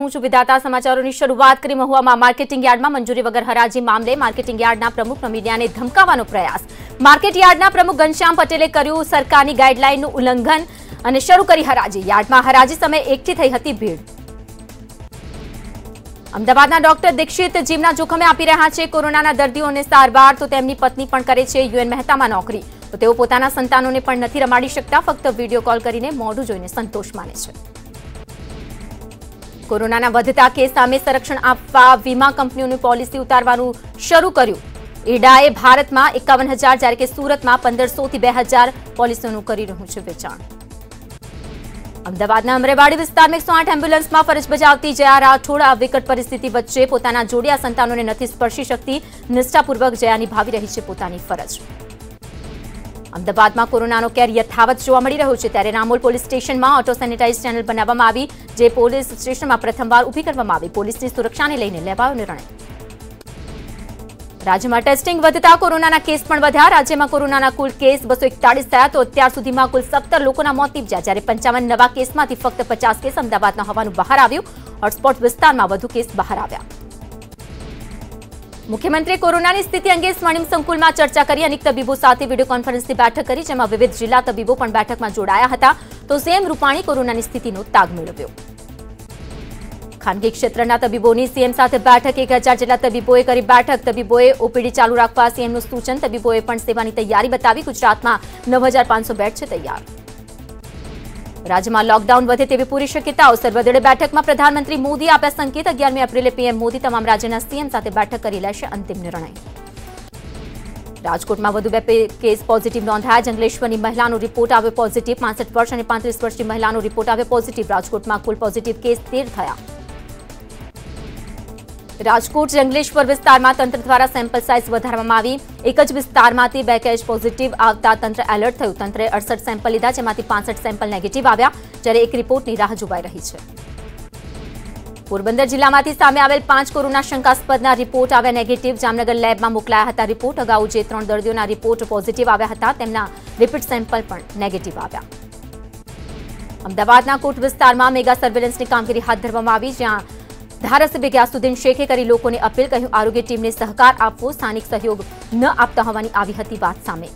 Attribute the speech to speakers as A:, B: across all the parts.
A: હું છું વિધાતા, સમાચારોની શરૂઆત કરી મહુવામાં માર્કેટિંગ યાર્ડમાં મંજૂરી વગર હરાજી મામલે માર્કેટિંગ યાર્ડના પ્રમુખ મીડિયાને ધમકાવવાનો પ્રયાસ. માર્કેટ યાર્ડના પ્રમુખ ઘનશ્યામ પટેલે કર્યું સરકારની ગાઈડલાઈનનું ઉલ્લંઘન અને શરૂ કરી હરાજી. યાર્ડમાં હરાજી સમયે એકઠી થઈ હતી ભીડ. અમદાવાદના ડોક્ટર દીક્ષિત જીવના જોખમે આપી રહ્યા છે કોરોનાના દર્દીઓને સારવાર, તો તેમની પત્ની પણ કરે છે યુએન મહેતામાં નોકરી. તો તેઓ પોતાના સંતાનોને પણ નથી રમાડી શકતા, ફક્ત વીડિયો કોલ કરીને મોઢું જોઈને સંતોષ માને છે. કોરોનાના વધતા કેસ સામે સંરક્ષણ આપવા વીમા કંપનીઓની પોલિસી ઉતારવાનું શરૂ કર્યું. ઈડાએ ભારતમાં એકાવન હજાર, જ્યારે કે સુરતમાં પંદરસોથી બે હજાર પોલિસીઓનું કરી રહ્યું છે વેચાણ. અમદાવાદના અમરેવાડી વિસ્તારમાં એકસો આઠ એમ્બ્યુલન્સમાં ફરજ બજાવતી જયા રાઠોડ, આ વિકટ પરિસ્થિતિ વચ્ચે પોતાના જોડિયા સંતાનોને નથી સ્પર્શી શકતી. નિષ્ઠાપૂર્વક જયા નિભાવી રહી છે પોતાની ફરજ. અમદાવાદમાં કોરોનાનો કેર યથાવત જોવા મળી રહ્યો છે ત્યારે રામોલ પોલીસ સ્ટેશનમાં ઓટો સેનિટાઇઝ ચેનલ બનાવવામાં આવી, જે પોલીસ સ્ટેશનમાં પ્રથમવાર ઊભી કરવામાં આવી. પોલીસની સુરક્ષાને લઈને લેવાયો નિર્ણય. રાજ્યમાં ટેસ્ટિંગ વધતા કોરોનાના કેસ પણ વધ્યા. રાજ્યમાં કોરોનાના કુલ કેસ બસો એકતાળીસ થયા, તો અત્યાર સુધીમાં કુલ સત્તર લોકોના મોત નીપજ્યા. જ્યારે પંચાવન નવા કેસમાંથી ફક્ત પચાસ કેસ અમદાવાદના હોવાનું બહાર આવ્યું. હોટસ્પોટ વિસ્તારમાં વધુ કેસ બહાર આવ્યા. મુખ્યમંત્રીએ કોરોનાની સ્થિતિ અંગે સ્વર્ણિમ સંકુલમાં ચર્ચા કરી અનેક તબીબો સાથે વીડિયો કોન્ફરન્સની બેઠક કરી, જેમાં વિવિધ જિલ્લા તબીબો પણ બેઠકમાં જોડાયા હતા. તો સીએમ રૂપાણી કોરોનાની સ્થિતિનો તાગ મેળવ્યો. ખાનગી ક્ષેત્રના તબીબોની સીએમ સાથે બેઠક, એક હજાર જેટલા તબીબોએ કરી બેઠક. તબીબોએ ઓપીડી ચાલુ રાખવા સીએમનું સૂચન. તબીબોએ પણ સેવાની તૈયારી બતાવી. ગુજરાતમાં નવ બેડ છે તૈયાર. રાજ્યમાં લોકડાઉન વધે તેવી પૂરી શક્યતાઓ સર્વદળીય બેઠકમાં પ્રધાનમંત્રી મોદી આપ્યા સંકેત. અગિયારમી એપ્રિલે પીએમ મોદી તમામ રાજ્યના સીએમ સાથે બેઠક કરી લેશે અંતિમ નિર્ણય. રાજકોટમાં વધુ બે કેસ પોઝિટિવ નોંધાયા. જંગલેશ્વરની મહિલાનો રિપોર્ટ આવ્યો પોઝિટિવ પાંસઠ વર્ષ અને પાંત્રીસ વર્ષની મહિલાનો રિપોર્ટ આવ્યો પોઝિટિવ રાજકોટમાં કુલ પોઝિટિવ કેસ તેર થયા. રાજકોટ જંગલેશ્વર વિસ્તારમાં તંત્ર દ્વારા સેમ્પલ સાઇઝ વધારવામાં આવી. એક જ વિસ્તારમાંથી બે કેસ પોઝિટિવ આવતા તંત્ર એલર્ટ થયું. તંત્રે અડસઠ સેમ્પલ લીધા, જેમાંથી પાંસઠ સેમ્પલ નેગેટિવ આવ્યા, જ્યારે એક રિપોર્ટની રાહ જોવાઈ રહી છે. પોરબંદર જિલ્લામાંથી સામે આવેલ પાંચ કોરોના શંકાસ્પદના રિપોર્ટ આવ્યા નેગેટિવ જામનગર લેબમાં મોકલાયા હતા રિપોર્ટ અગાઉ જે ત્રણ દર્દીઓના રિપોર્ટ પોઝિટિવ આવ્યા હતા, તેમના રિપીટ સેમ્પલ પણ નેગેટિવ આવ્યા. અમદાવાદના કોટ વિસ્તારમાં મેગા સર્વેલન્સની કામગીરી હાથ ધરવામાં આવી, જ્યાં ધારાસભ્ય ગ્યાસુદ્દીન શેખે કરી લોકોને અપીલ કહ્યું, આરોગ્ય ટીમને સહકાર આપવો, સ્થાનિક સહયોગ ન આપતા હોવાની આવી હતી વાત સામે.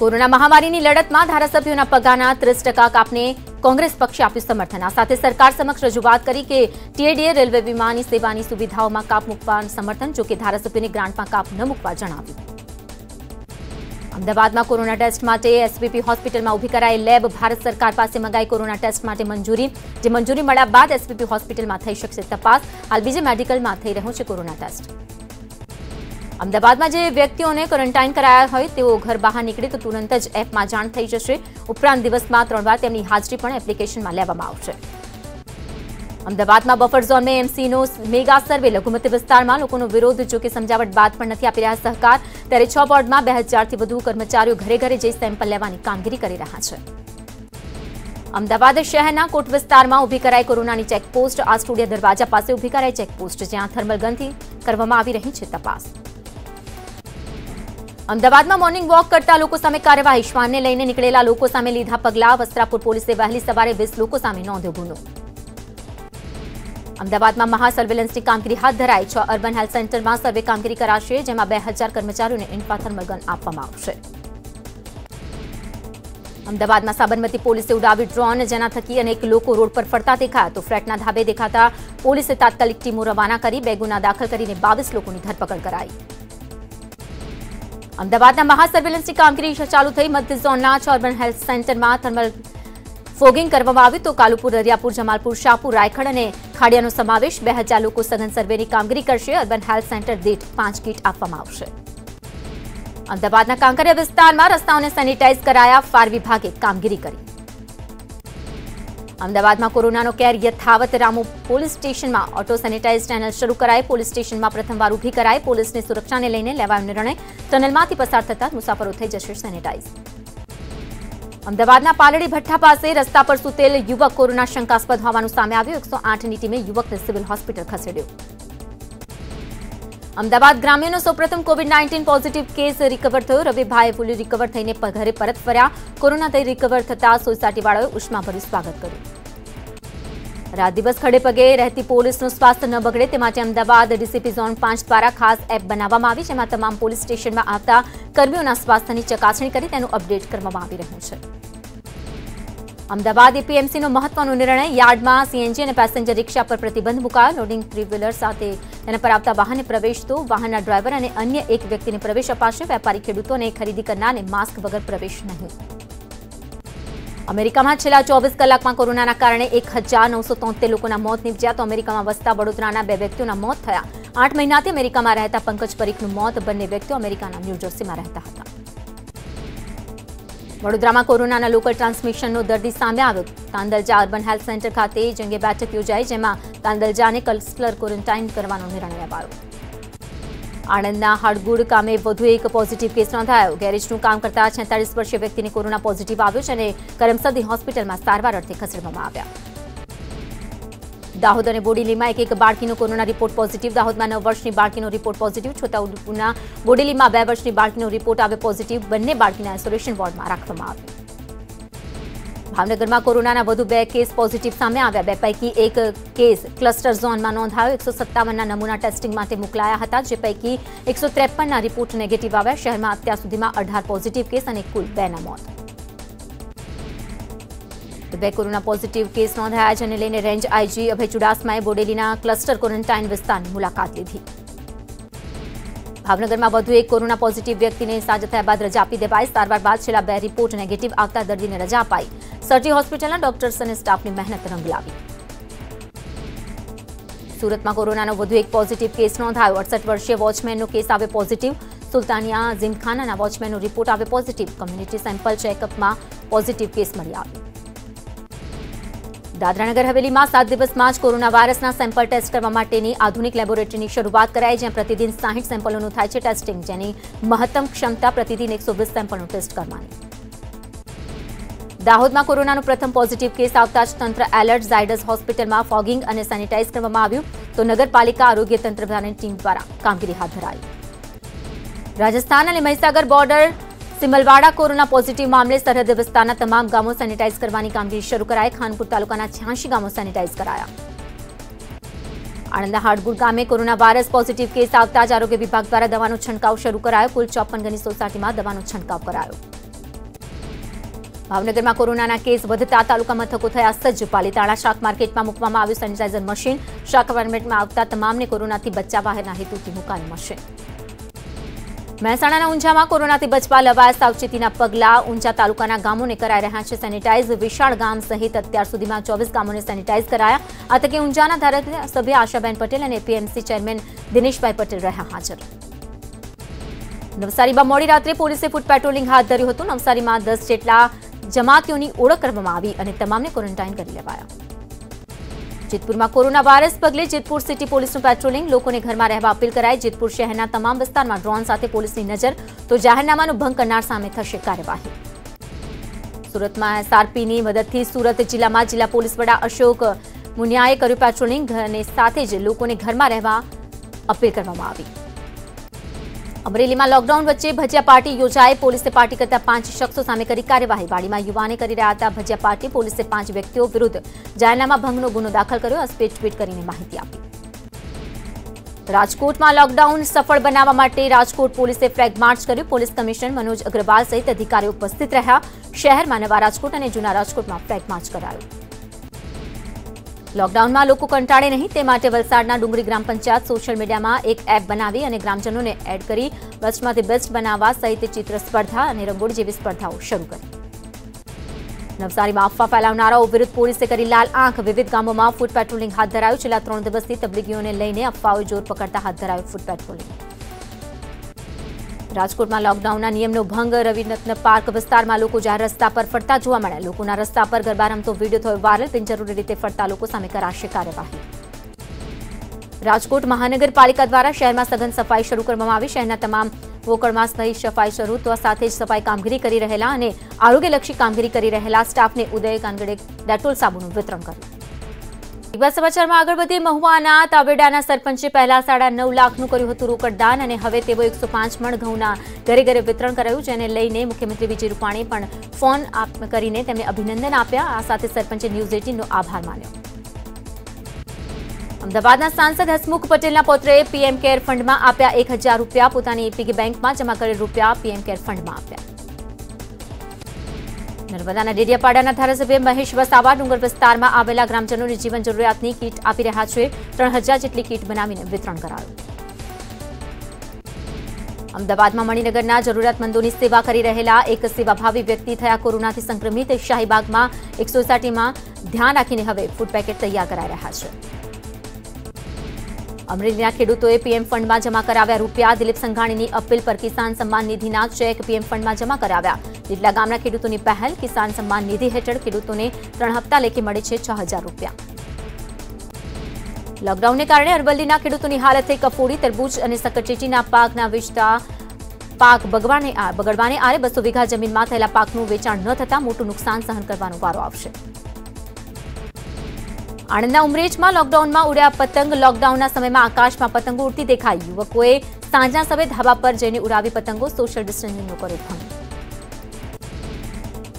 A: કોરોના મહામારીની લડતમાં ધારાસભ્યોના પગારના ત્રીસ ટકા કાપને કોંગ્રેસ પક્ષે આપ્યું સમર્થન. આ સાથે સરકાર સમક્ષ રજૂઆત કરી કે ટીએડીએ રેલવે વિમાની સેવાની સુવિધાઓમાં કાપ મૂકવા સમર્થન જોકે ધારાસભ્યોને ગ્રાન્ટમાં કાપ ન મૂકવા જણાવ્યું. અમદાવાદમાં કોરોના ટેસ્ટ માટે એસવીપી હોસ્પિટલમાં ઊભી કરાઈ લેબ. ભારત સરકાર પાસે મંગાઈ કોરોના ટેસ્ટ માટે મંજૂરી. જે મંજૂરી મળ્યા બાદ એસવીપી હોસ્પિટલમાં થઈ શકશે તપાસ. હાલ બીજે મેડિકલમાં થઈ રહ્યો છે કોરોના ટેસ્ટ. અમદાવાદમાં જે વ્યક્તિઓને ક્વોરન્ટાઇન કરાયા હોય તેઓ ઘર બહાર નીકળે તો તુરંત જ એપમાં જાણ થઈ જશે. ઉપરાંત દિવસમાં ત્રણ વાર તેમની હાજરી પણ એપ્લિકેશનમાં લેવામાં આવશે. અમદાવાદમાં બફર ઝોનમાં એમસીનો મેગા સર્વે. લઘુમતી વિસ્તારમાં લોકોનો વિરોધ, જો સમજાવટ બાદ પણ નથી આપી રહ્યા સહકાર. ત્યારે છ વોર્ડમાં બે હજારથી વધુ કર્મચારીઓ ઘરે ઘરે જઈ સેમ્પલ લેવાની કામગીરી કરી રહ્યા છે. અમદાવાદ શહેરના કોટ વિસ્તારમાં ઊભી કરાઈ કોરોનાની ચેકપોસ્ટ. આ સ્ટુડિયો દરવાજા પાસે ઊભી કરાઈ ચેકપોસ્ટ, જ્યાં થર્મલ ગનથી કરવામાં આવી રહી છે તપાસ. અમદાવાદમાં મોર્નિંગ વોક કરતા લોકો સામે કાર્યવાહી. શ્વાનને લઈને નીકળેલા લોકો સામે લીધા પગલા. વસ્ત્રાપુર પોલીસે વહેલી સવારે વીસ લોકો સામે નોંધ્યો ગુનો. અમદાવાદમાં મહા સર્વેલન્સની કામગીરી હાથ ધરાઈ છ અર્બન હેલ્થ સેન્ટરમાં સર્વે કામગીરી કરાશે, જેમાં બે હજાર કર્મચારીઓને ઇન્ફાથર્મલ ગન આપવામાં આવશે. અમદાવાદમાં સાબરમતી પોલીસે ઉડાવી ડ્રોન, જેના થકી અનેક લોકો રોડ પર ફરતા દેખાયા તો ફ્લેટના ધાબે દેખાતા પોલીસે તાત્કાલિક ટીમો રવાના કરી બે ગુના દાખલ કરીને બાવીસ લોકોની ધરપકડ કરાઈ. અમદાવાદના મહા સર્વેલન્સની કામગીરી ચાલુ થઈ, મધ્ય ઝોનના છ અર્બન હેલ્થ સેન્ટરમાં થર્મલ ફોગિંગ કરવામાં આવ્યું તો કાલુપુર, દરિયાપુર, જમાલપુર, શાહપુર રાયખડ અને ખાડિયાનો સમાવેશ. બે લોકો સઘન સર્વેની કામગીરી કરશે. અર્બન હેલ્થ સેન્ટર દીઠ પાંચ કીટ આપવામાં આવશે. અમદાવાદના કાંકરિયા વિસ્તારમાં રસ્તાઓને સેનિટાઇઝ કરાયા. ફાયર વિભાગે કામગીરી કરી. અમદાવાદમાં કોરોનાનો કેર યથાવત. રામુ પોલીસ સ્ટેશનમાં ઓટો સેનિટાઇઝ ટનલ શરૂ કરાઈ. પોલીસ સ્ટેશનમાં પ્રથમવાર ઊભી કરાઈ. પોલીસની સુરક્ષાને લઈને લેવાયો નિર્ણય. ટનલમાંથી પસાર થતા મુસાફરો થઈ જશે સેનિટાઇઝ અમદાવાદના પાલડી ભઠ્ઠા પાસે રસ્તા પર સુતેલ યુવક કોરોના શંકાસ્પદ હોવાનું સામે આવ્યું. એકસો આઠની ટીમે યુવકને સિવિલ હોસ્પિટલ ખસેડ્યો. અમદાવાદ ગ્રામ્યનો સૌપ્રથમ covid nineteen positive case recover થયો. રવિભાઈ ફૂલી રિકવર થઈને ઘરે પરત ફર્યા. કોરોનાથી રિકવર થતા સોસાયટીવાળાઓએ ઉષ્માભર્યું સ્વાગત કર્યું. રાત દિવસ ખડે પગે રહેતી પોલીસનું સ્વાસ્થ્ય ન બગડે તે માટે અમદાવાદ ડીસીપી ઝોન પાંચ દ્વારા ખાસ એપ બનાવવામાં આવી, જેમાં તમામ પોલીસ સ્ટેશનમાં આવતા કર્મીઓના સ્વાસ્થ્યની ચકાસણી કરી તેનું અપડેટ કરવામાં આવી રહ્યું છે. અમદાવાદ એપીએમસીનો મહત્વનો નિર્ણય, યાર્ડમાં સીએનજી અને પેસેન્જર રિક્ષા પર પ્રતિબંધ મુકાયો, લોડિંગ થ્રી વ્હીલર સાથે તેના પર આવતા વાહને પ્રવેશ તો વાહનના ડ્રાઈવર અને અન્ય એક વ્યક્તિને પ્રવેશ અપાશે, વેપારી ખેડૂતોને ખરીદી કરનારને માસ્ક વગર પ્રવેશ નહીં. અમેરિકામાં છેલ્લા ચોવીસ કલાકમાં કોરોનાના કારણે એક હજાર લોકોના મોત નીપજ્યા તો અમેરિકામાં વસતા વડોદરાના બે વ્યક્તિઓના મોત થયા. આઠ મહિનાથી અમેરિકામાં રહેતા પંકજ પરીખનું મોત બંને વ્યક્તિઓ અમેરિકાના ન્યૂજર્સીમાં રહેતા હતા. વડોદરામાં કોરોનાના લોકલ ટ્રાન્સમિશનનો દર્દી સામે આવ્યો. કાંદલજા અર્બન હેલ્થ સેન્ટર ખાતે જંગે બેઠક યોજાઈ, જેમાં કાંદલજાને ક્લસ્ટર ક્વોરન્ટાઇન કરવાનો નિર્ણય લેવાયો. આણંદના હળગુડ ગામે વધુ એક પોઝિટિવ કેસ નોંધાયો. ગેરેજનું કામ કરતા છેતાળીસ વર્ષીય વ્યક્તિને કોરોના પોઝિટિવ આવ્યો છે અને કરમસદી હોસ્પિટલમાં સારવાર અર્થે ખસેડવામાં આવ્યા. દાહોદ અને બોડેલીમાં એક એક બાળકીનો કોરોના રિપોર્ટ પોઝિટિવ દાહોદમાં નવ વર્ષની બાળકીનો રિપોર્ટ પોઝિટિવ છોટાઉદેપુરના બોડેલીમાં બે વર્ષની બાળકીનો રિપોર્ટ આવ્યો પોઝિટિવ બંને બાળકીના આઇસોલેશન વોર્ડમાં રાખવામાં આવી ભાવનગરમાં કોરોનાના વધુ બે કેસ પોઝિટિવ સામે આવ્યા. બે પૈકી એક કેસ ક્લસ્ટર ઝોનમાં નોંધાયો. એકસો સત્તાવનના નમૂના ટેસ્ટિંગ માટે મોકલાયા હતા. જે પૈકી એકસો ત્રેપનના રિપોર્ટ નેગેટિવ આવ્યા. શહેરમાં અત્યાર સુધીમાં અઢાર પોઝિટિવ કેસ અને કુલ બેના મોત. બે કોરોના પોઝિટિવ કેસ નોંધાયા જેને લઈને રેન્જ આઈજી અભય ચુડાસમાએ બોડેલીના ક્લસ્ટર ક્વોરન્ટાઇન વિસ્તારની મુલાકાત લીધી. ભાવનગરમાં વધુ એક કોરોના પોઝિટિવ વ્યક્તિને સાજા થયા બાદ રજા આપી દેવાઈ. સારવાર બાદ છેલ્લા બે રિપોર્ટ નેગેટિવ આવતા દર્દીને રજા અપાઈ. સર્ટી હોસ્પિટલના ડોક્ટર્સ અને સ્ટાફની મહેનત રંગ લાવી સુરતમાં કોરોનાનો વધુ એક પોઝિટિવ કેસ નોંધાયો. અડસઠ વર્ષીય વોચમેનનો કેસ આવે પોઝિટિવ. સુલતાનિયા જીમખાનાના વોચમેનનો રિપોર્ટ આવે પોઝિટિવ. કમ્યુનિટી સેમ્પલ ચેકઅપમાં પોઝિટિવ કેસ મળી આવ્યો. દાદરાનગર હવેલીમાં સાત દિવસમાં જ કોરોના વાયરસના સેમ્પલ ટેસ્ટ કરવા માટેની આધુનિક લેબોરેટરીની શરૂઆત કરાઈ, જ્યાં પ્રતિદિન સાહીઠ સેમ્પલોનું થાય છે ટેસ્ટિંગ, જેની મહત્તમ ક્ષમતા પ્રતિદિન એકસો વીસ સેમ્પલનું ટેસ્ટ કરવાની. દાહોદમાં કોરોનાનો પ્રથમ પોઝિટિવ કેસ આવતા જ તંત્ર એલર્ટ, ઝાયડસ હોસ્પિટલમાં ફોગિંગ અને સેનિટાઇઝ કરવામાં આવ્યું, તો નગરપાલિકા આરોગ્ય તંત્ર ટીમ દ્વારા કામગીરી હાથ ધરાઈ. રાજસ્થાન અને Mahisagar border Simalwada corona positive મામલે સરહદ વિસ્તારના તમામ ગામો સેનિટાઇઝ કરવાની કામગીરી શરૂ કરાઈ. ખાનપુર તાલુકાના છ્યાસી ગામો સેનિટાઇઝ કરાયા. આણંદના હાડગુડ ગામે કોરોના વાયરસ પોઝિટિવ કેસ આવતા જ આરોગ્ય વિભાગ દ્વારા દવાનો છંટકાવ શરૂ કરાયો. કુલ ચોપન ગણી સોસાયટીમાં દવાનો છંટકાવ કરાયો. ભાવનગરમાં કોરોનાના કેસ વધતા તાલુકા મથકો થયા સજ્જ. પાલીતાણા શાક માર્કેટમાં મૂકવામાં આવ્યું સેનિટાઇઝર મશીન. શાક માર્કેટમાં આવતા તમામને કોરોનાથી બચાવવાના હેતુથી મુકાયું મશીન. મહેસાણાના ઊંઝામાં કોરોનાથી બચવા લવાયા સાવચેતીના પગલા ઊંઝા તાલુકાના ગામોને કરાઈ રહ્યા છે સેનિટાઇઝ. વિશાળ ગામ સહિત અત્યાર સુધીમાં ચોવીસ ગામોને સેનિટાઈઝ કરાયા. આ તકે ઊંઝાના ધારાસભ્ય આશાબેન પટેલ અને એપીએમસી ચેરમેન દિનેશભાઈ પટેલ રહ્યા હાજર. નવસારીમાં મોડી રાત્રે પોલીસે ફૂટ પેટ્રોલિંગ હાથ ધર્યું હતું. નવસારીમાં દસ જેટલા જમાતીઓની ઓળખ કરવામાં આવી અને તમામને ક્વોરન્ટાઇન કરી લેવાયા. જેતપુરમાં કોરોના વાયરસ પગલે જેતપુર સિટી પોલીસનું પેટ્રોલિંગ, લોકોને ઘરમાં રહેવા અપીલ કરાઈ. જેતપુર શહેરના તમામ વિસ્તારમાં ડ્રોન સાથે પોલીસની નજર. તો જાહેરનામાનો ભંગ કરનાર સામે થશે કાર્યવાહી. સુરતમાં એસઆરપીની મદદથી સુરત જિલ્લામાં જિલ્લા પોલીસ વડા અશોક મુનિયાએ કર્યું પેટ્રોલિંગ અને સાથે જ લોકોને ઘરમાં રહેવા અપીલ કરવામાં આવી. અમરેલીમાં લોકડાઉન વચ્ચે ભજીયા પાર્ટી યોજાઈ પોલીસે પાર્ટી કરતા પાંચ શખ્સો સામે કરી કાર્યવાહી. વાડીમાં યુવાને કરી રહ્યા હતા ભજીયા પાર્ટી. પોલીસે પાંચ વ્યક્તિઓ વિરુદ્ધ જાહેરનામા ભંગનો ગુનો દાખલ કર્યો. અસ્પેટ ટ્વીટ કરીને માહિતી આપી. રાજકોટમાં લોકડાઉન સફળ બનાવવા માટે રાજકોટ પોલીસે ફ્લેગ માર્ચ કર્યું. પોલીસ કમિશનર મનોજ અગ્રવાલ સહિત અધિકારીઓ ઉપસ્થિત રહ્યા. શહેરમાં નવા રાજકોટ અને જૂના રાજકોટમાં ફ્લેગ માર્ચ કરાયો. લોકડાઉનમાં લોકો કંટાળે નહીં, તે માટે વલસાડના ડુંગરી ગ્રામ પંચાયત સોશિયલ મીડિયામાં એક એપ બનાવી અને ગ્રામજનોને એડ કરી બેસ્ટમાંથી બેસ્ટ બનાવવા સહિત ચિત્ર સ્પર્ધા અને રંગોળી જેવી સ્પર્ધાઓ શરૂ કરી. નવસારીમાં અફવા ફેલાવનારાઓ વિરુદ્ધ પોલીસે કરી લાલ આંખ. વિવિધ ગામોમાં ફૂડ પેટ્રોલિંગ હાથ ધરાયું. છેલ્લા ત્રણ દિવસથી તબલીગીઓને લઈને અફવાઓ જોર પકડતા હાથ ધરાયું ફૂડ પેટ્રોલિંગ રાજકોટમાં લોકડાઉનના નિયમનો ભંગ રવિરત્ન પાર્ક વિસ્તારમાં લોકો જાહેર રસ્તા પર ફરતા જોવા મળ્યા. લોકોના રસ્તા પર ગરબા રમતો વીડિયો થયો વાયરલ. બિનજરૂરી રીતે ફરતા લોકો સામે કરાશે કાર્યવાહી. રાજકોટ મહાનગરપાલિકા દ્વારા શહેરમાં સઘન સફાઈ શરૂ કરવામાં આવી. શહેરના તમામ વોકળમાં સહી સફાઈ શરૂ, તો સાથે જ સફાઈ કામગીરી કરી રહેલા અને આરોગ્યલક્ષી કામગીરી કરી રહેલા સ્ટાફને ઉદય કાનગડે ડેટોલ સાબુનું વિતરણ કર્યું. એક સમાચારમાં આગળ વધીએ. મહુવાના તાવેડાના સરપંચે પહેલા સાડા નવ લાખનું કર્યું હતું રોકડદાન અને હવે તેઓ એકસો પાંચ મણ ઘઉંના ઘરે ઘરે વિતરણ કરાયું જેને લઈને મુખ્યમંત્રી વિજય રૂપાણી પણ ફોન કરીને તેમને અભિનંદન આપ્યા. આ સાથે સરપંચે ન્યૂઝ એટીનનો આભાર માન્યો. અમદાવાદના સાંસદ હસમુખ પટેલના પૌત્રએ પીએમ કેર ફંડમાં આપ્યા એક રૂપિયા પોતાની પીગી બેંકમાં જમા કરેલ રૂપિયા પીએમ કેર ફંડમાં આપ્યા. નર્મદાના ડેડિયાપાડાના ધારાસભ્ય મહેશ વસાવા ડુંગર વિસ્તારમાં આવેલા ગ્રામજનોને જીવન જરૂરિયાતની કીટ આપી રહ્યા છે. ત્રણ જેટલી કીટ બનાવીને વિતરણ કરાયું. અમદાવાદમાં મણિનગરના જરૂરિયાતમંદોની સેવા કરી રહેલા એક સેવાભાવી વ્યક્તિ થયા કોરોનાથી સંક્રમિત. શાહીબાગમાં એક સોસાયટીમાં ધ્યાન રાખીને હવે ફૂડ પેકેટ તૈયાર કરાઈ રહ્યા છે. અમરેલીના ખેડૂતોએ પીએમ ફંડમાં જમા કરાવ્યા રૂપિયા. દિલીપ સંઘાણીની અપીલ પર કિસાન સન્માન નિધિના ચેક પીએમ ફંડમાં જમા કરાવ્યા. લીટલા ગામના ખેડૂતોની પહેલ, કિસાન સન્માન નિધિ હેઠળ ખેડૂતોને ત્રણ હપ્તા લેખે મળે છે છ રૂપિયા. લોકડાઉનને કારણે અરવલ્લીના ખેડૂતોની હાલત થઈ કફોડી, તરબૂચ અને સકરચેટીના પાકના વેચતા પાક બગવાને બગડવાને આરે બસો વીઘા જમીનમાં થયેલા પાકનું વેચાણ ન થતાં મોટું નુકસાન સહન કરવાનો વારો આવશે. આણંદના ઉમરેજમાં લોકડાઉનમાં ઉડ્યા પતંગ. લોકડાઉનના સમયમાં આકાશમાં પતંગો ઉડતી દેખાઈ. યુવકોએ સાંજના સમયે ધાબા પર જઈને ઉડાવી પતંગો સોશિયલ ડિસ્ટન્સિંગનો કર્યો ભંગ.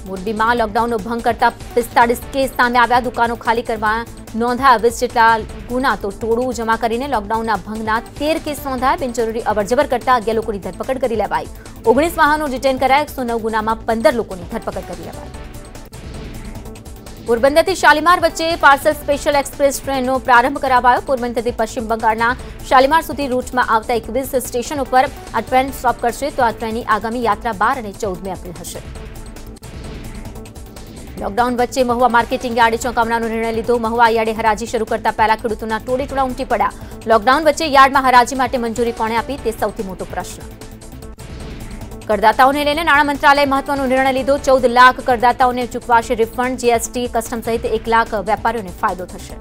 A: મોરબીમાં લોકડાઉનનો ભંગ કરતા પિસ્તાળીસ કેસ સામે આવ્યા. દુકાનો ખાલી કરવા નોંધાયા. વીસ જેટલા ગુના તો ટોળું જમા કરીને લોકડાઉનના ભંગના તેર કેસ નોંધાયા. બિનજરૂરી અવરજવર કરતા અગિયાર લોકોની ધરપકડ કરી લેવાઈ. ઓગણીસ વાહનો ડિટેન કરાયા. એકસો ગુનામાં પંદર લોકોની ધરપકડ કરી લેવાઈ. પોરબંદરથી શાલીમાર વચ્ચે પાર્સલ સ્પેશિયલ એક્સપ્રેસ ટ્રેનનો પ્રારંભ કરાવાયો. પોરબંદરથી પશ્ચિમ બંગાળના શાલીમાર સુધી રૂટમાં આવતા એકવીસ સ્ટેશન ઉપર આ ટ્રેન સ્ટોપ કરશે. તો આ ટ્રેનની આગામી યાત્રા બાર અને ચૌદમી એપ્રિલ હશે. લોકડાઉન વચ્ચે મહુવા માર્કેટિંગ યાર્ડે ચોંકાવનાનો નિર્ણય લીધો. મહુવા યાર્ડે હરાજી શરૂ કરતા પહેલા ખેડૂતોના ટોળે ટોળા ઉમટી પડ્યા. લોકડાઉન વચ્ચે યાર્ડમાં હરાજી માટે મંજૂરી કોણે આપી? તે સૌથી મોટો પ્રશ્ન. કરદાતાઓને લઈને નાણાં મંત્રાલયે મહત્વનો નિર્ણય લીધો. ચૌદ લાખ કરદાતાઓને ચૂકવાશે રિફંડ. જીએસટી, કસ્ટમ સહિત એક લાખ વેપારીઓને ફાયદો થશે.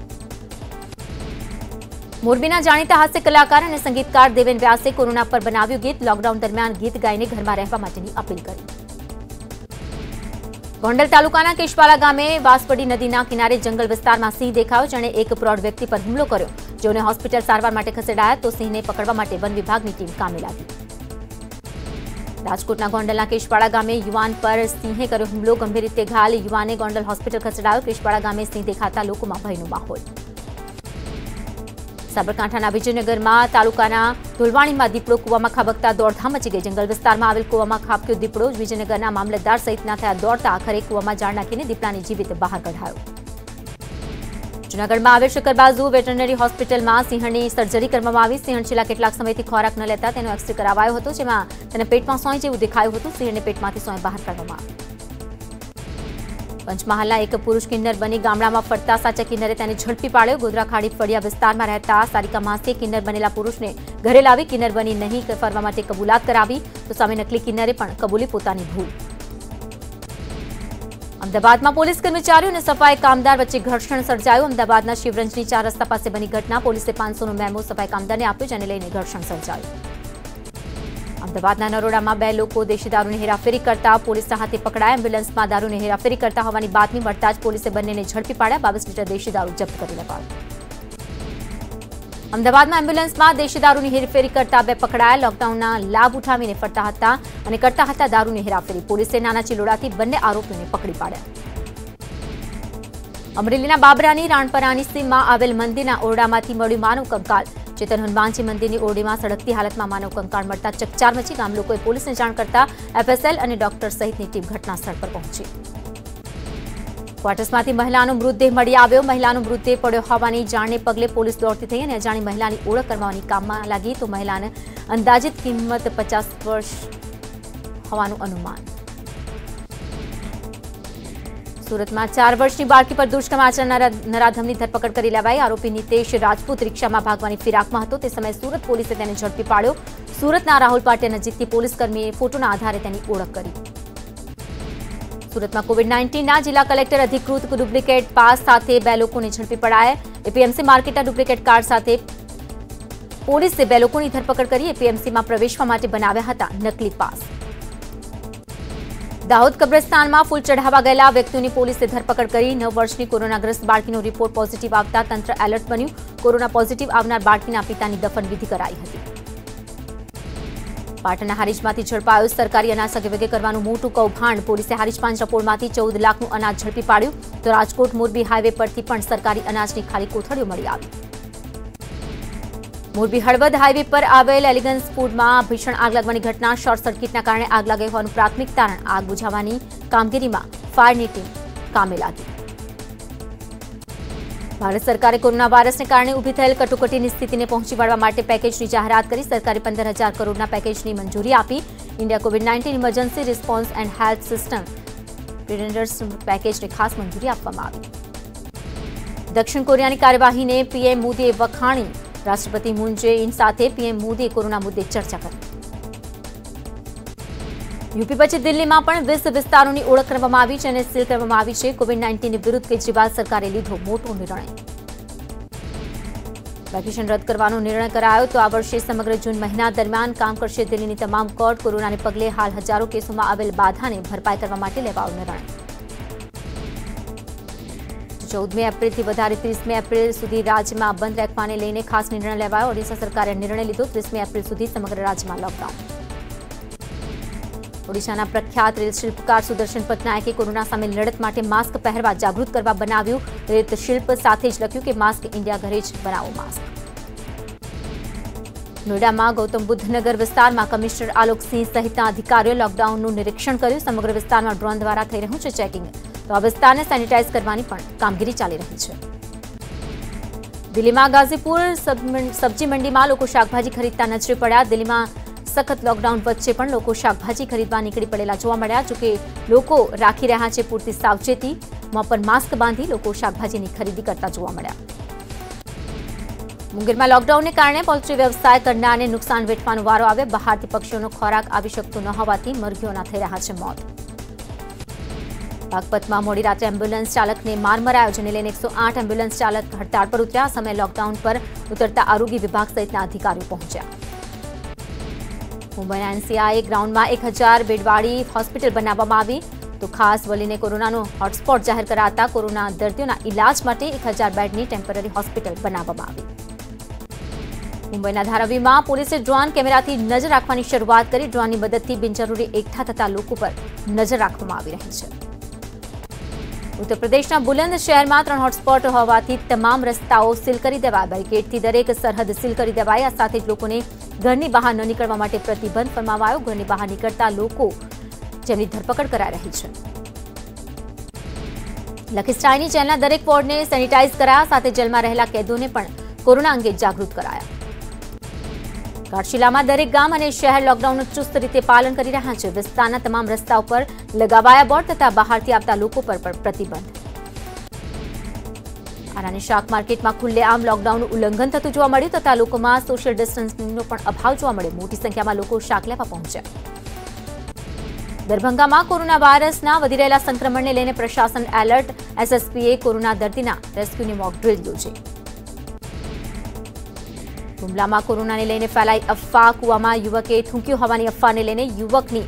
A: મોરબીના જાણીતા હાસ્ય કલાકાર અને સંગીતકાર દેવેન વ્યાસે કોરોના પર બનાવ્યું ગીત. લોકડાઉન દરમિયાન ગીત ગાઈને ઘરમાં રહેવા માટેની અપીલ કરી. ગોંડલ તાલુકાના કેશવાલા ગામે વાસપડી નદીના કિનારે જંગલ વિસ્તારમાં સિંહ દેખાયો. જેણે એક પ્રૌઢ વ્યક્તિ પર હુમલો કર્યો. જેઓને હોસ્પિટલ સારવાર માટે ખસેડાયા તો સિંહને પકડવા માટે વન વિભાગની ટીમ કામે લાગી. રાજકોટના ગોંડલના કેશવાડા ગામે યુવાન પર સિંહે કર્યો હુમલો. ગંભીર રીતે ઘાયલ યુવાને ગોંડલ હોસ્પિટલ ખસેડાયો. કેશવાડા ગામે સિંહ દેખાતા લોકોમાં ભયનો માહોલ. સાબરકાંઠાના વિજયનગરમાં તાલુકાના ધોલવાણીમાં દીપડો કૂવામાં ખાબકતા દોડધામ મચી ગઈ. જંગલ વિસ્તારમાં આવેલ કૂવામાં ખાબક્યો દીપડો. વિજયનગરના મામલતદાર સહિતના થયા દોડતા આખરે કૂવામાં જાળ નાખીને દીપડાને જીવિત બહાર કઢાયો. જૂનાગઢમાં આવેલ શક્કરબાજુ વેટરનરી હોસ્પિટલમાં સિંહણની સર્જરી કરવામાં આવી. સિંહણ છેલ્લા કેટલાક સમયથી ખોરાક ન લેતા તેનો એક્સરે કરાવાયો હતો, જેમાં તેને પેટમાં સોય જેવું દેખાયું હતું. સિંહણને પેટમાંથી સોય બહાર કાઢવામાં પંચમહાલના એક પુરુષ કિન્નર બની ગામડામાં ફરતા સાચા કિન્નરે તેને ઝડપી પાડ્યો. ગોધરા ખાડી ફળિયા વિસ્તારમાં રહેતા સારિકા માસીએ કિન્નર બનેલા પુરુષને ઘરે લાવી કિન્નર બની નહીં ફરવા માટે કબૂલાત કરાવી. તો સામે નકલી કિન્નરે પણ કબૂલી પોતાની ભૂલ અમદાવાદમાં પોલીસ કર્મચારીઓ અને સફાઈ કામદાર વચ્ચે ઘર્ષણ સર્જાયું. અમદાવાદના શિવરંજની ચાર રસ્તા પાસે બની ઘટના. પોલીસે પાંચસોનો મેમો સફાઈ કામદારને આપ્યો જેને લઈને ઘર્ષણ સર્જાયું. અમદાવાદના નરોડામાં બે લોકો દેશી દારૂની હેરાફેરી કરતા પોલીસના હાથે પકડાયા. એમ્બ્યુલન્સમાં દારૂની હેરાફેરી કરતા હોવાની બાતમી મળતા જ પોલીસે બંનેને ઝડપી પાડ્યા. બાવીસ લીટર દેશી દારૂ જપ્ત કરી લેવાયો અમદાવાદમાં એમ્બ્યુલન્સમાં દેશી દારૂની હેરફેરી કરતા બે પકડાયા. લોકડાઉનના લાભ ઉઠાવીને ફરતા હતા અને કરતા હતા દારૂની હેરાફેરી. પોલીસે નાના ચિલોડાથી બંને આરોપીઓને પકડી પાડ્યા. અમરેલીના બાબરાની રાણપરાની સીમમાં આવેલ મંદિરના ઓરડામાંથી મળ્યું માનવ કંકાલ. ચેતન હનુમાનજી મંદિરની ઓરડીમાં સળગતી હાલતમાં માનવ કંકાળ મળતા ચકચાર મચી ગામ લોકોએ પોલીસને જાણ કરતા એફએસએલ અને ડોક્ટર સહિતની ટીમ ઘટના સ્થળ પર પહોંચી. ક્વાર્ટર્સમાંથી મહિલાનો મૃતદેહ મળી આવ્યો. મહિલાનો મૃતદેહ પડ્યો હોવાની જાણને પગલે પોલીસ દોડતી થઈ અને અજાણી મહિલાની ઓળખ કરવાની કામમાં લાગી. તો મહિલાને અંદાજિત કિંમત પચાસ વર્ષ હોવાનું અનુમાન. સુરતમાં ચાર વર્ષની બાળકી પર દુષ્કર્મ આચરનારા નરાધમની ધરપકડ કરી લેવાઈ. આરોપી નિતેશ રાજપૂત રિક્ષામાં ભાગવાની ફિરાકમાં હતો. તે સમયે સુરત પોલીસે તેને ઝડપી પાડ્યો. સુરતના રાહુલ પાટિયા નજીકથી પોલીસ કર્મીએ ફોટોના આધારે તેની ઓળખ કરી. સુરતમાં કોવિડ નાઇન્ટીનના જિલ્લા કલેક્ટર અધિકૃત ડુપ્લિકેટ પાસ સાથે બે લોકોને ઝડપી પડાયા. એપીએમસી માર્કેટના ડુપ્લિકેટ કાર્ડ સાથે પોલીસે બે લોકોની ધરપકડ કરી એપીએમસીમાં પ્રવેશવા માટે બનાવ્યા હતા નકલી પાસ. દાહોદ કબ્રસ્તાનમાં ફૂલ ચઢાવવા ગયેલા વ્યક્તિઓની પોલીસે ધરપકડ કરી. નવ વર્ષની કોરોનાગ્રસ્ત બાળકીનો રિપોર્ટ પોઝિટિવ આવતા તંત્ર એલર્ટ બન્યું. કોરોના પોઝિટિવ આવનાર બાળકીના પિતાની દફનવિધિ કરાઈ હતી. પાટણના હારીજમાંથી ઝડપાયો. સરકારી અનાજ સગેવગે કરવાનું મોટું કૌભાંડ. પોલીસે હારીજ પાંજરાપોળમાંથી ચૌદ લાખનું અનાજ ઝડપી પાડ્યું. તો રાજકોટ મોરબી હાઈવે પરથી પણ સરકારી અનાજની ખાલી કોથળીઓ મળી આવી. મોરબી હળવદ હાઈવે પર આવેલ એલિગન્સ ફૂડમાં ભીષણ આગ લાગવાની ઘટના. શોર્ટ સર્કિટના કારણે આગ લાગી હોવાનું પ્રાથમિક તારણ. આગ બુઝાવવાની કામગીરીમાં ફાયરની ટીમ કામે લાગી. ભારત સરકારે કોરોના વાયરસને કારણે ઊભી થયેલ કટોકટીની સ્થિતિને પહોંચી વળવા માટે પેકેજની જાહેરાત કરી. સરકારે પંદર હજાર કરોડના પેકેજની મંજૂરી આપી. India covid nineteen emergency response and health system preparedness પેકેજને ખાસ મંજૂરી આપવામાં આવી. દક્ષિણ કોરિયાની કાર્યવાહીને પીએમ મોદીએ વખાણી. રાષ્ટ્રપતિ મૂન જે ઇન સાથે પીએમ મોદીએ કોરોના મુદ્દે ચર્ચા કરી. યુપી પછી દિલ્હીમાં પણ વીસ વિસ્તારોની ઓળખ કરવામાં આવી છે અને સીલ કરવામાં આવી છે. કોવિડ નાઇન્ટીન વિરુદ્ધ કેજરીવાલ સરકારે લીધો મોટો નિર્ણય. વેકેશન રદ કરવાનો નિર્ણય કરાયો તો આ વર્ષે સમગ્ર જૂન મહિના દરમિયાન કામ કરશે દિલ્હીની તમામ કોર્ટ. કોરોનાને પગલે હાલ હજારો કેસોમાં આવેલ બાધાને ભરપાઈ કરવા માટે લેવાયો નિર્ણય. ચૌદમી એપ્રિલથી વધારે ત્રીસમી એપ્રિલ સુધી રાજ્યમાં બંધ રાખવાને લઈને ખાસ નિર્ણય લેવાયો. ઓડિશા સરકારે નિર્ણય લીધો ત્રીસમી એપ્રિલ સુધી સમગ્ર રાજ્યમાં લોકડાઉન. ઓડિશાના પ્રખ્યાત રેલ શિલ્પકાર સુદર્શન પટનાયકે કોરોના સામે લડત માટે માસ્ક પહેરવા જાગૃત કરવા બનાવ્યું. રેત શિલ્પ સાથે જ લખ્યું કે માસ્ક ઇન્ડિયા ઘરે જ બનાવો માસ્ક. નોઈડામાં ગૌતમ બુદ્ધનગર વિસ્તારમાં કમિશનર આલોકસિંહ સહિતના અધિકારીઓ લોકડાઉનનું નિરીક્ષણ કર્યું. સમગ્ર વિસ્તારમાં ડ્રોન દ્વારા થઈ રહ્યું છે ચેકિંગ. તો આ વિસ્તારને સેનિટાઇઝ કરવાની પણ કામગીરી ચાલી રહી છે. દિલ્હીમાં ગાઝીપુર સબ્જી મંડીમાં લોકો શાકભાજી ખરીદતા નજરે પડ્યા. દિલ્હીમાં સખત લોકડાઉન વચ્ચે પણ લોકો શાકભાજી ખરીદવા નીકળી પડેલા જોવા મળ્યા, જોકે લોકો રાખી રહ્યા છે પૂરતી સાવચેતી. મોં માસ્ક બાંધી લોકો શાકભાજીની ખરીદી કરતા જોવા મળ્યા. મુંગેરમાં લોકડાઉનને કારણે પોલ્ટ્રી વ્યવસાય કરનારને નુકસાન વેઠવાનો વારો આવે બહારથી પક્ષીઓનો ખોરાક આવી શકતો ન હોવાથી મરઘીઓના થઈ રહ્યા છે મોત. બાગપતમાં મોડી રાત્રે એમ્બ્યુલન્સ ચાલકને માર મરાયો, જેને લઈને એકસો એમ્બ્યુલન્સ ચાલક હડતાળ પર ઉતર્યા. સમય લોકડાઉન પર ઉતરતા આરોગ્ય વિભાગ સહિતના અધિકારીઓ પહોંચ્યા. મુંબઈના એનસીઆઈ ગ્રાઉન્ડમાં એક હજાર બેડવાળી હોસ્પિટલ બનાવવામાં આવી. તો ખાસ વલીને કોરોનાનો હોટસ્પોટ જાહેર કરાતા કોરોના દર્દીઓના ઇલાજ માટે એક બેડની ટેમ્પરરી હોસ્પિટલ બનાવવામાં આવી. મુંબઈના ધારાવીમાં પોલીસે ડ્રોન કેમેરાથી નજર રાખવાની શરૂઆત કરી. ડ્રોનની મદદથી બિનજરૂરી એકઠા થતા લોકો પર નજર રાખવામાં આવી રહી છે. ઉત્તર પ્રદેશના બુલંદ શહેરમાં ત્રણ હોટસ્પોટ હોવાથી તમામ રસ્તાઓ સીલ કરી દેવાય. બેરિકેડથી દરેક સરહદ સીલ કરી દેવાય. આ સાથે જ લોકોને ઘરની બહાર ન નીકળવા માટે પ્રતિબંધ ફરમાવાયો. ઘરની બહાર નીકળતા લોકો જેમની ધરપકડ કરાઈ રહી છે. લખીસ્ટાઈની જેલના દરેક વોર્ડને સેનિટાઈઝ કરાયા, સાથે જેલમાં રહેલા કેદોને પણ કોરોના અંગે જાગૃત કરાયા. ઘાટશિલામાં દરેક ગામ અને શહેર લોકડાઉનનું ચુસ્ત રીતે પાલન કરી રહ્યા છે. વિસ્તારના તમામ રસ્તા ઉપર લગાવાયા બોર્ડ તથા બહારથી આવતા લોકો પર પણ પ્રતિબંધ. આરાની શાક માર્કેટમાં ખુલ્લેઆમ લોકડાઉનનું ઉલ્લંઘન થતું જોવા મળ્યું, તથા લોકોમાં સોશિયલ ડિસ્ટન્સિંગનો પણ અભાવ જોવા મળ્યો. મોટી સંખ્યામાં લોકો શાક લેવા પહોંચ્યા. દરભંગામાં કોરોના વાયરસના વધી રહેલા સંક્રમણને લઈને પ્રશાસન એલર્ટ. એસએસપીએ કોરોના દર્દીના રેસ્ક્યુની મોક ડ્રીલ યોજી. હુમલામાં કોરોનાને લઈને ફેલાઈ અફવા, કુવામાં યુવકે થૂંક્યું હોવાની અફવાને લઈને યુવકની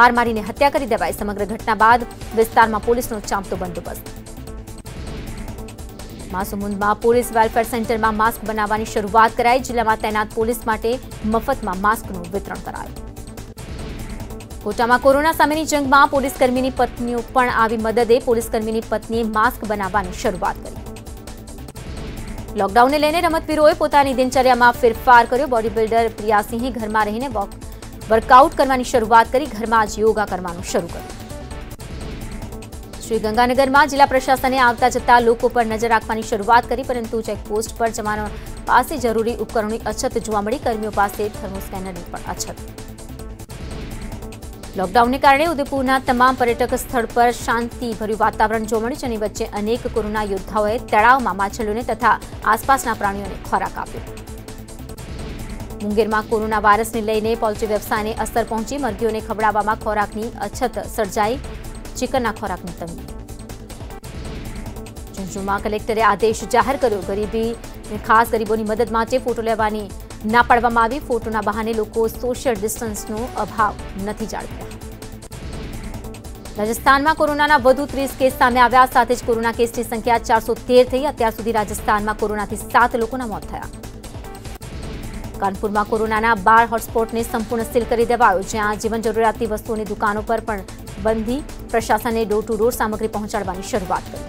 A: માર મારીને હત્યા કરી દેવાઈ. સમગ્ર ઘટના બાદ વિસ્તારમાં પોલીસનો ચાંપતો બંદોબસ્ત. માસુમુંદમાં પોલીસ વેલફેર સેન્ટરમાં માસ્ક બનાવવાની શરૂઆત કરાઈ. જિલ્લામાં તૈનાત પોલીસ માટે મફતમાં માસ્કનું વિતરણ કરાયું. કોટામાં કોરોના સામેની જંગમાં પોલીસકર્મીની પત્નીઓ પણ આવી મદદે પોલીસકર્મીની પત્નીએ માસ્ક બનાવવાની શરૂઆત કરી. લોકડાઉનને લઈને રમતવીરોએ પોતાની દિનચર્યામાં ફેરફાર કર્યો. બોડી બિલ્ડર પ્રિયાસિંહે ઘરમાં રહીને વર્કઆઉટ કરવાની શરૂઆત કરી. ઘરમાં જ યોગા કરવાનું શરૂ કર્યું. શ્રી જિલ્લા પ્રશાસને આવતા જતા લોકો પર નજર રાખવાની શરૂઆત કરી, પરંતુ ચેકપોસ્ટ પર જવાનો પાસે જરૂરી ઉપકરણોની અછત જોવા મળી. કર્મીઓ પાસે થર્મોસ્કેનરની પણ અછત. લોકડાઉનને કારણે ઉદયપુરના તમામ પર્યટક સ્થળ પર શાંતિભર્યું વાતાવરણ જોવા મળ્યું અને વચ્ચે અનેક કોરોના યોદ્ધાઓએ તળાવમાં માછલીઓને તથા આસપાસના પ્રાણીઓને ખોરાક આપ્યો. મુંગેરમાં કોરોના વાયરસને લઈને પોલ્ટ્રી વ્યવસાયને અસર પહોંચી. મરઘીઓને ખવડાવવામાં ખોરાકની અછત સર્જાઈ. ચિકનના ખોરાકની તંગી. ઝુંઝુમાં કલેક્ટરે આદેશ જાહેર કર્યો. ગરીબી ખાસ ગરીબોની મદદ માટે ફોટો લેવાની ના પાડવામાં આવી. ફોટોના બહાને લોકો સોશિયલ ડિસ્ટન્સનો અભાવ નથી જાળવી રાજસ્થાનમાં કોરોનાના વધુ ત્રીસ કેસ સામે આવ્યા. સાથે જ કોરોના કેસની સંખ્યા ચારસો તેર થઈ. અત્યાર સુધી રાજસ્થાનમાં કોરોનાથી સાત લોકોના મોત થયા. કાનપુરમાં કોરોનાના બાર હોટસ્પોટને સંપૂર્ણ સીલ કરી દેવાયો, જ્યાં જીવન જરૂરિયાતની વસ્તુઓની દુકાનો પર પણ બંધી પ્રશાસને ડોર ટુ ડોર સામગ્રી પહોંચાડવાની શરૂઆત કરી.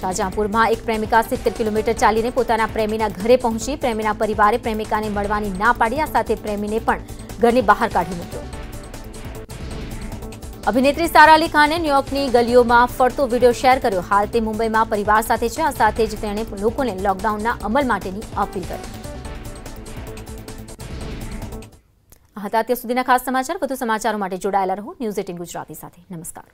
A: શાહજહાંપુરમાં એક પ્રેમિકા સિત્તેર કિલોમીટર ચાલીને પોતાના પ્રેમીના ઘરે પહોંચી પ્રેમીના પરિવારે પ્રેમિકાને મળવાની ના પાડી, આ સાથે પ્રેમીને પણ ઘરની બહાર કાઢી મૂક્યો. અભિનેત્રી સારા અલી ખાને ન્યુયોર્કની ગલીઓમાં ફરતો વીડિયો શેર કર્યો. હાલ તે મુંબઈમાં પરિવાર સાથે છે. આ સાથે જ તેણે લોકોને લોકડાઉનના અમલ માટેની અપીલ કરી. હતા. અત્યાર સુધીના ખાસ સમાચાર વધુ સમાચારો માટે જોડાયેલા રહો. ન્યૂઝ એટીન ગુજરાતી સાથે. નમસ્કાર.